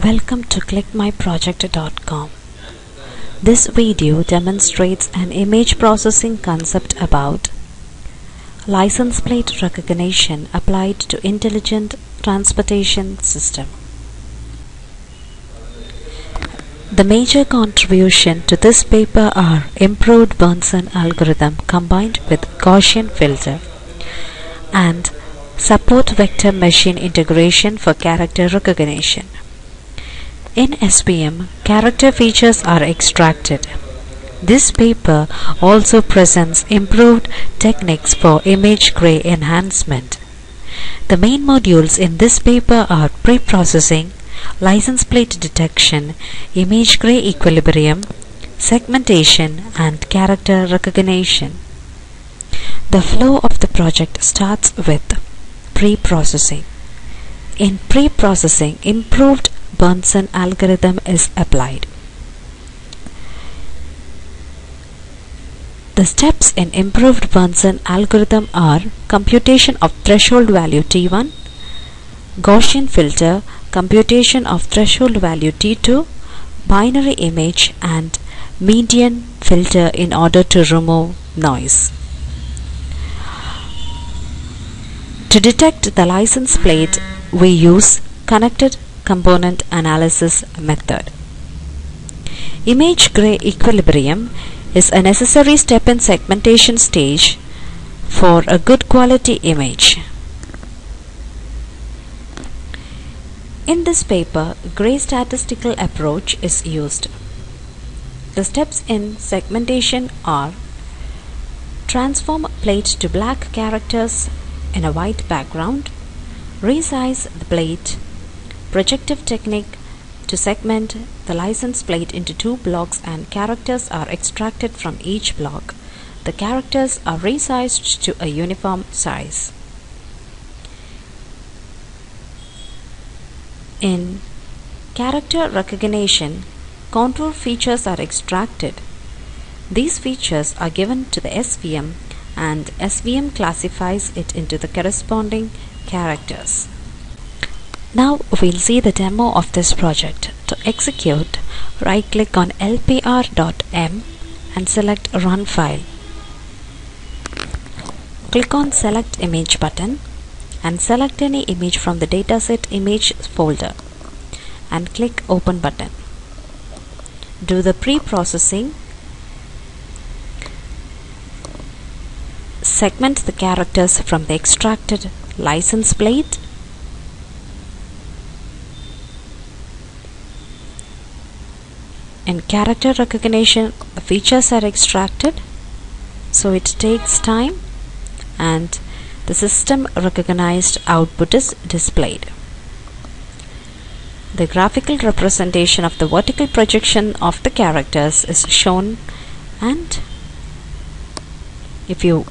Welcome to clickmyproject.com. This video demonstrates an image processing concept about license plate recognition applied to intelligent transportation system. The major contribution to this paper are improved Bernsen algorithm combined with Gaussian filter and support vector machine integration for character recognition. In SVM, character features are extracted. This paper also presents improved techniques for image gray enhancement. The main modules in this paper are preprocessing, license plate detection, image gray equilibrium, segmentation, and character recognition. The flow of the project starts with pre-processing. In pre-processing, improved Bernsen algorithm is applied. The steps in improved Bernsen algorithm are computation of threshold value T1, Gaussian filter, computation of threshold value T2, binary image and median filter in order to remove noise. To detect the license plate, we use connected component analysis method. Image gray equilibrium is a necessary step in segmentation stage for a good quality image. In this paper, gray statistical approach is used. The steps in segmentation are transform plate to black characters in a white background, resize the plate, projective technique to segment the license plate into two blocks and characters are extracted from each block. The characters are resized to a uniform size. In character recognition, contour features are extracted. These features are given to the SVM and SVM classifies it into the corresponding characters. Now we'll see the demo of this project. To execute, right click on lpr.m and select run file. Click on select image button and select any image from the dataset image folder and click open button. Do the pre-processing segment the characters from the extracted license plate in character recognition the features are extracted. So it takes time and the system recognized output is displayed. The graphical representation of the vertical projection of the characters is shown and if you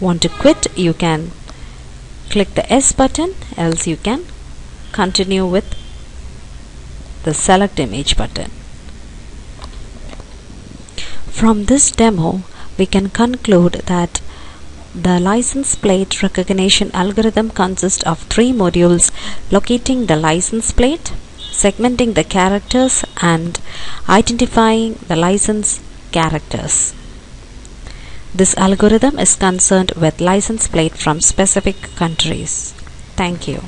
want to quit you can click the S button else you can continue with the select image button from this demo, we can conclude that the license plate recognition algorithm consists of three modules locating the license plate, segmenting the characters, and identifying the license characters. This algorithm is concerned with license plate from specific countries. Thank you.